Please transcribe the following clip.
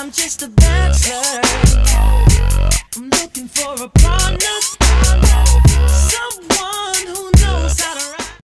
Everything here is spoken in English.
I'm just a bachelor for a partner.